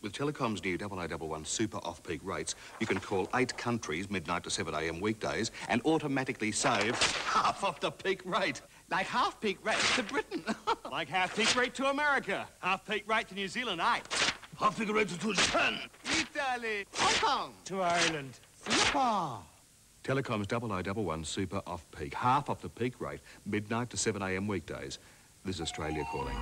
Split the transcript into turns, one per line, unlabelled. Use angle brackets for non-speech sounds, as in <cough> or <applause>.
With Telecom's new 0011 super off-peak rates, you can call eight countries midnight to 7am weekdays and automatically save half of the peak rate. Like half peak rate to Britain. <laughs>
like half peak rate to America. Half peak rate to New Zealand, eh?
half peak rate to Japan.
Italy.
Hong Kong.
To Ireland.
Singapore. Telecom's 0011 super off-peak. Half of the peak rate, midnight to 7am weekdays. This is Australia calling.